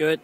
Good.